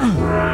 Come